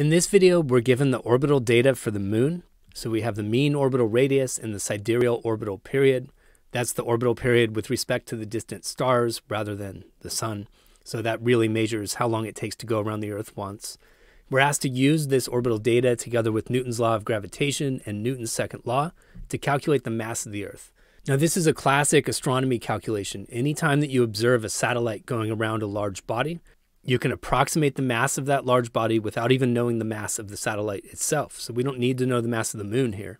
In this video, we're given the orbital data for the moon. So we have the mean orbital radius and the sidereal orbital period. That's the orbital period with respect to the distant stars rather than the sun. So that really measures how long it takes to go around the Earth once. We're asked to use this orbital data together with Newton's law of gravitation and Newton's second law to calculate the mass of the Earth. Now, this is a classic astronomy calculation. Anytime that you observe a satellite going around a large body, you can approximate the mass of that large body without even knowing the mass of the satellite itself. So we don't need to know the mass of the moon here.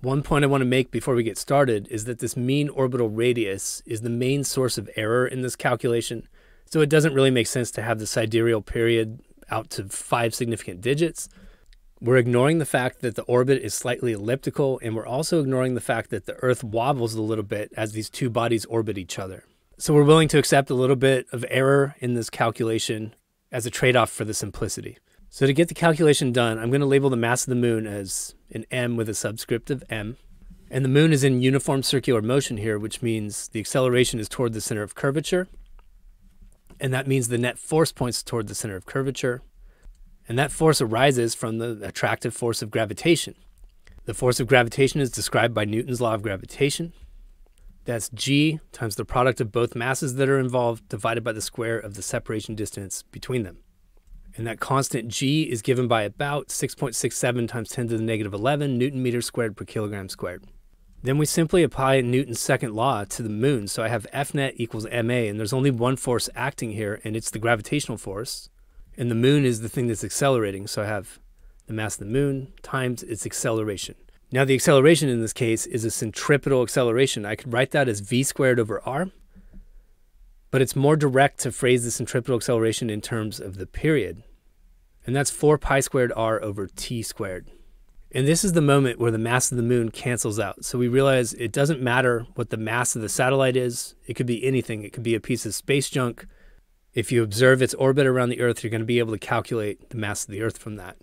One point I want to make before we get started is that this mean orbital radius is the main source of error in this calculation. So it doesn't really make sense to have the sidereal period out to five significant digits. We're ignoring the fact that the orbit is slightly elliptical, and we're also ignoring the fact that the Earth wobbles a little bit as these two bodies orbit each other. So we're willing to accept a little bit of error in this calculation as a trade-off for the simplicity. So to get the calculation done, I'm going to label the mass of the moon as an m with a subscript of m. And the moon is in uniform circular motion here, which means the acceleration is toward the center of curvature. And that means the net force points toward the center of curvature. And that force arises from the attractive force of gravitation. The force of gravitation is described by Newton's law of gravitation. That's g times the product of both masses that are involved divided by the square of the separation distance between them. And that constant g is given by about 6.67 times 10 to the negative 11 newton meters squared per kilogram squared. Then we simply apply Newton's second law to the moon. So I have F net equals ma, and there's only one force acting here, and it's the gravitational force. And the moon is the thing that's accelerating. So I have the mass of the moon times its acceleration. Now the acceleration in this case is a centripetal acceleration. I could write that as v squared over r, but it's more direct to phrase the centripetal acceleration in terms of the period. And that's 4 pi squared r over t squared. And this is the moment where the mass of the moon cancels out. So we realize it doesn't matter what the mass of the satellite is. It could be anything. It could be a piece of space junk. If you observe its orbit around the Earth, you're going to be able to calculate the mass of the Earth from that.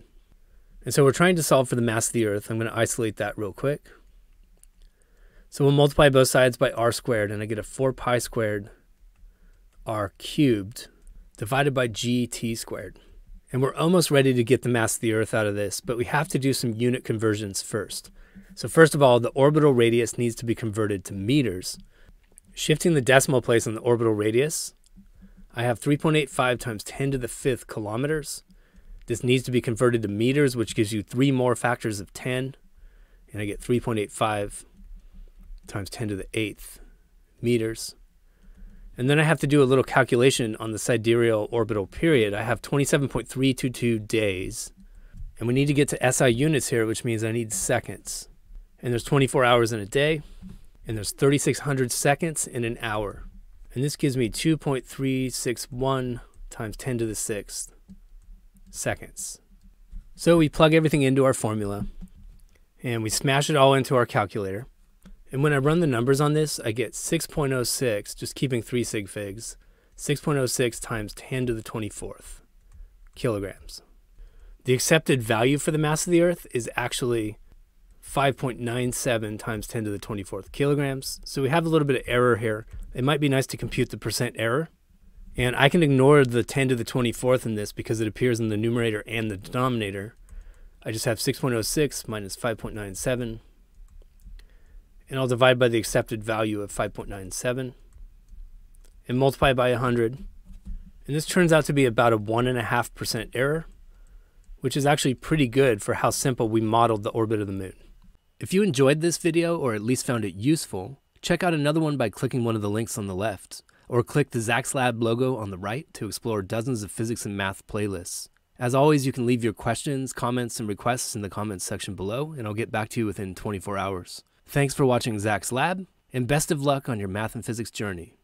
And so we're trying to solve for the mass of the Earth. I'm going to isolate that real quick. So we'll multiply both sides by r squared, and I get a 4 pi squared r cubed divided by gt squared. And we're almost ready to get the mass of the Earth out of this, but we have to do some unit conversions first. So first of all, the orbital radius needs to be converted to meters. Shifting the decimal place on the orbital radius, I have 3.85 times 10 to the fifth kilometers. This needs to be converted to meters, which gives you three more factors of 10. And I get 3.85 times 10 to the eighth meters. And then I have to do a little calculation on the sidereal orbital period. I have 27.322 days. And we need to get to SI units here, which means I need seconds. And there's 24 hours in a day, and there's 3,600 seconds in an hour. And this gives me 2.361 times 10 to the sixth seconds. So we plug everything into our formula and we smash it all into our calculator. And when I run the numbers on this, I get 6.06, just keeping three sig figs, 6.06 times 10 to the 24th kilograms. The accepted value for the mass of the Earth is actually 5.97 times 10 to the 24th kilograms. So we have a little bit of error here. It might be nice to compute the percent error. And I can ignore the 10 to the 24th in this because it appears in the numerator and the denominator. I just have 6.06 minus 5.97. And I'll divide by the accepted value of 5.97 and multiply by 100. And this turns out to be about a 1.5% error, which is actually pretty good for how simple we modeled the orbit of the moon. If you enjoyed this video or at least found it useful, check out another one by clicking one of the links on the left or click the Zak's Lab logo on the right to explore dozens of physics and math playlists. As always, you can leave your questions, comments, and requests in the comments section below, and I'll get back to you within 24 hours. Thanks for watching Zak's Lab, and best of luck on your math and physics journey.